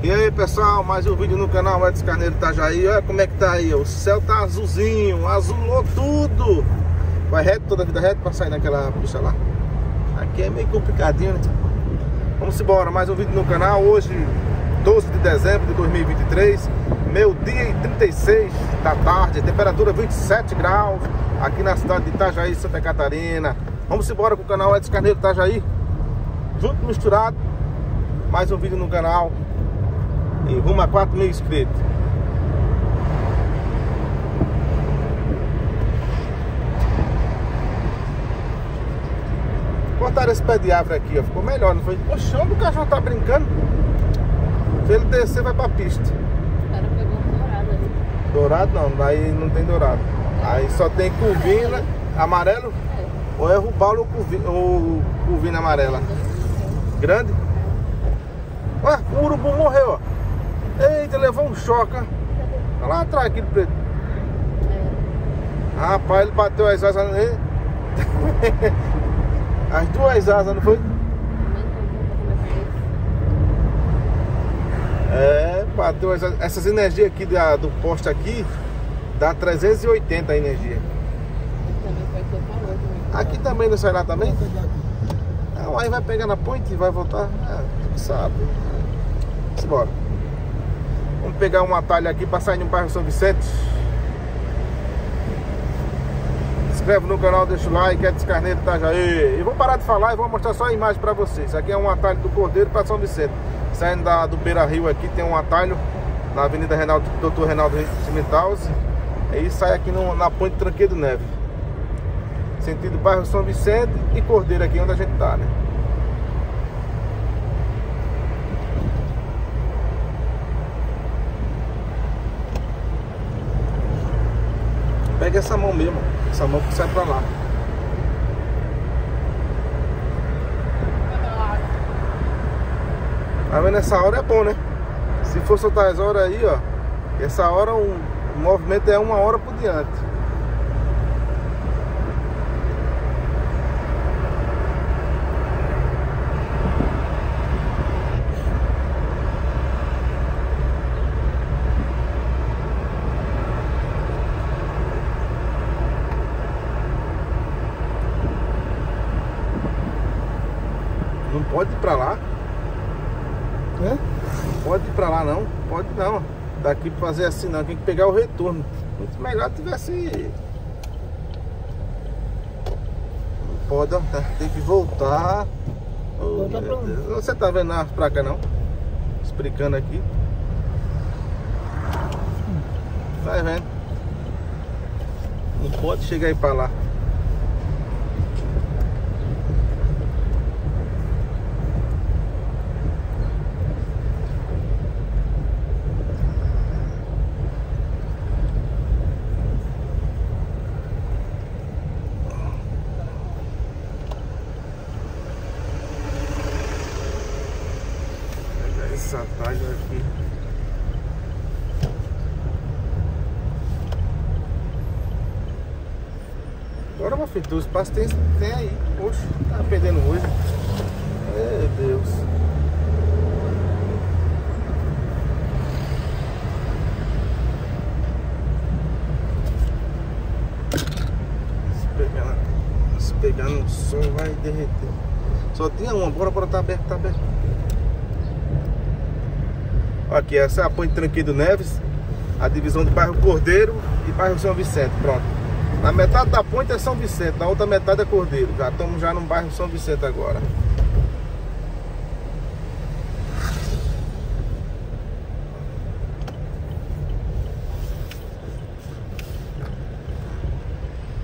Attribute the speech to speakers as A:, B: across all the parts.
A: E aí pessoal, mais um vídeo no canal Edson Carneiro Itajaí. Olha como é que tá aí, o céu tá azulzinho, azulou tudo. Vai reto, toda a vida reto pra sair naquela pista lá. Aqui é meio complicadinho, né? Vamos embora, mais um vídeo no canal. Hoje, 12 de dezembro de 2023 Meu dia e 36 da tarde. Temperatura 27 graus Aqui na cidade de Itajaí, Santa Catarina. Vamos embora com o canal Edson Carneiro Itajaí. Junto misturado. Mais um vídeo no canal e rumo a 4 mil inscritos. Cortaram esse pé de árvore aqui, ó. Ficou melhor, não foi? Poxa, onde o cachorro tá brincando? Se ele descer, vai pra pista.
B: O cara pegou um dourado ali.
A: Dourado não, aí não tem dourado. Aí só tem curvina amarelo.
B: É.
A: Ou é rubalo ou curvina, ou curvina amarela. Grande? Ué, o urubu morreu, ó. Eita, levou um choque, ó. Tá lá atrás, aquele preto.
B: É.
A: Rapaz, ele bateu as asas nele. As duas asas, não foi? É, bateu as asas. Essas energias aqui da, do poste aqui dá 380 a energia. Aqui também não sai lá também? Não, aí vai pegar na ponte e vai voltar. É, tu sabe. Vamos embora. Vamos pegar um atalho aqui para sair no bairro São Vicente. Inscreve no canal, deixa o like, é Carneiro Itajaí. E vou parar de falar e vou mostrar só a imagem para vocês. Aqui é um atalho do Cordeiro para São Vicente. Saindo da, do Beira Rio aqui tem um atalho na Avenida Reinaldo, Dr. Reinaldo Cimentalzi. Aí sai aqui no, na Ponte Tranqueiro Neve. Sentido bairro São Vicente e Cordeiro aqui onde a gente tá, né? Pega essa mão mesmo, essa mão que sai pra lá. Tá vendo? Essa hora é bom, né? Se for soltar as horas aí, ó. Essa hora o movimento é uma hora por diante. Não pode ir pra lá. Né? Não pode ir pra lá não. Pode não. Daqui pra fazer assim não. Tem que pegar o retorno. Muito melhor tivesse. Não pode, ó. tá? Tem que voltar. Oh. Você tá vendo as placas não? Explicando aqui. Vai vendo. Não pode chegar aí pra lá. Esse atalho aqui. Agora, meu filho, os passos tem, tem aí. Oxe, tá perdendo hoje. Meu Deus. Se pegar, se pegar no sol vai derreter. Só tinha uma, bora, bora, tá aberto, tá aberto. Aqui, essa é a Ponte Tranquilo Neves, a divisão do bairro Cordeiro e bairro São Vicente, pronto. Na metade da ponte é São Vicente, na outra metade é Cordeiro. Já estamos já no bairro São Vicente agora.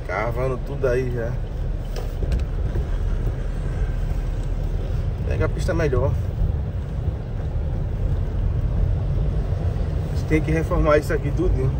A: Cavando tudo aí já. Pega a pista melhor. A gente tem que reformar isso aqui tudo.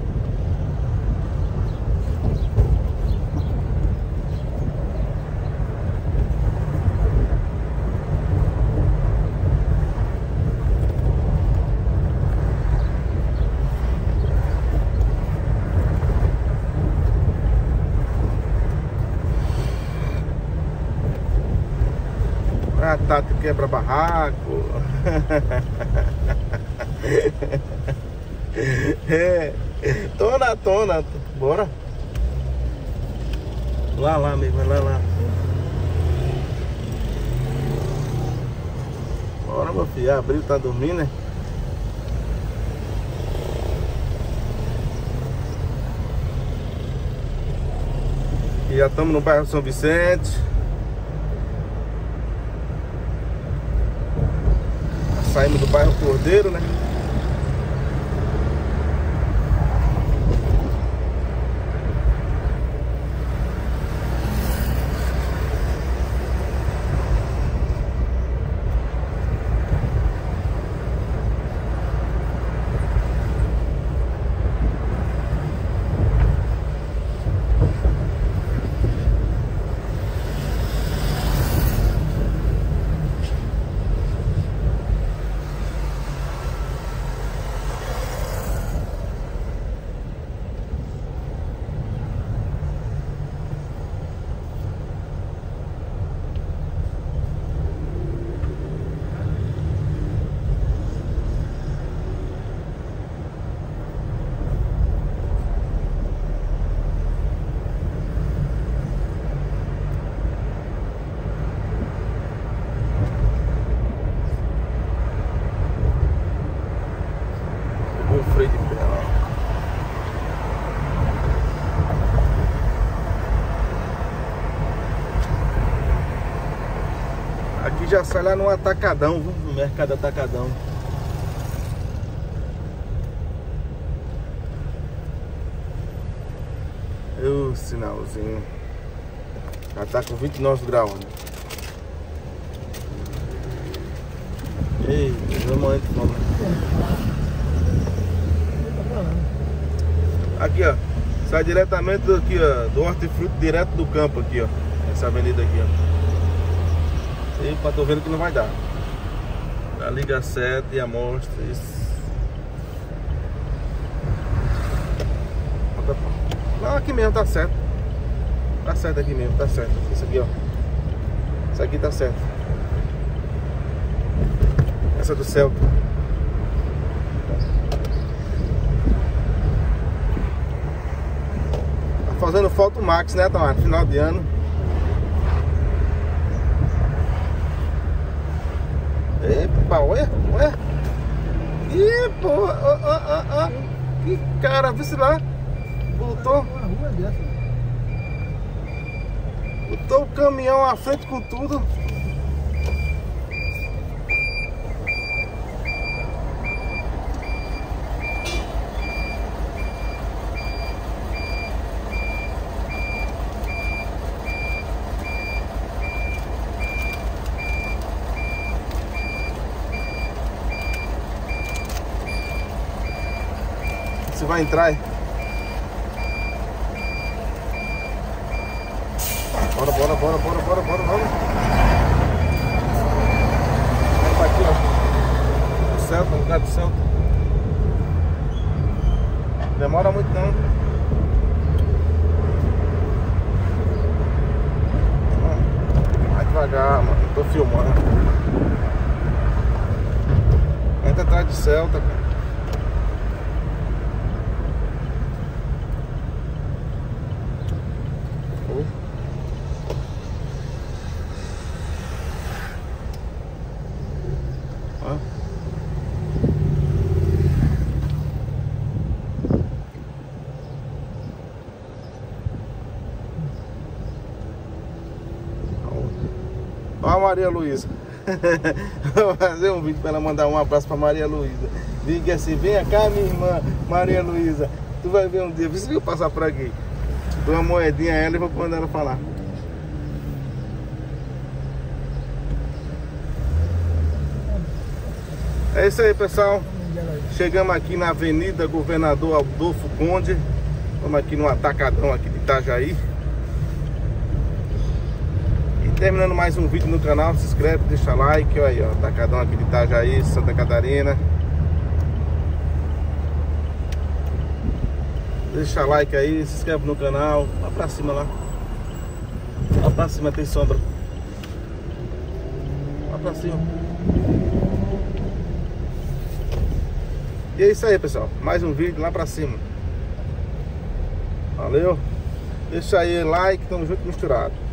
A: Ah, Tati quebra barraco. é. Tona, tona. Bora. Lá, lá, amigo. Vai lá, lá. Bora, meu filho. Abriu, tá dormindo, né? E já estamos no bairro São Vicente. Saímos do bairro Cordeiro, né? Pegou o freio de pé, ó. Aqui já sai lá no atacadão, viu? no mercado atacadão. O sinalzinho. Já tá com 29 graus. Né? Ei, vamos antes, vamos. Aqui, ó. Sai diretamente aqui, ó, do hortifruti, direto do campo aqui, ó. Essa avenida aqui, ó. Epa, tô vendo que não vai dar. A Liga 7 e a mostra, isso. Não, aqui mesmo, tá certo. Tá certo aqui mesmo, tá certo. Isso aqui, ó. Isso aqui tá certo. Essa é do Celta. Tá fazendo falta o Max, né, Tomara? Final de ano. Epa, olha, olha. Ih, pô, ó, ó, ó. Que cara, vê se lá. Botou, botou o caminhão à frente com tudo. Vai entrar? Bora, bora, bora, bora, bora, bora, bora. Pra aqui, ó. O Celta, no lugar do Celta. Demora muito não. Devagar, mano. Tô filmando. Entra atrás do Celta, cara. Oh. Ó. Ó a Maria Luísa. Vou fazer um vídeo para ela mandar um abraço para Maria Luísa. Diga assim, venha cá minha irmã Maria Luísa. Tu vai ver um dia, você viu passar por aqui. Dou uma moedinha a ela e vou mandar ela falar. É isso aí, pessoal. Chegamos aqui na Avenida Governador Adolfo Conde. Estamos aqui no Atacadão aqui de Itajaí. Terminando mais um vídeo no canal, se inscreve, deixa like, olha aí, ó, Atacadão aqui de Itajaí, Santa Catarina. Deixa like aí, se inscreve no canal, lá pra cima lá. Lá pra cima tem sombra. Lá pra cima. E é isso aí, pessoal. Mais um vídeo lá pra cima. Valeu. Deixa aí like, tamo junto misturado.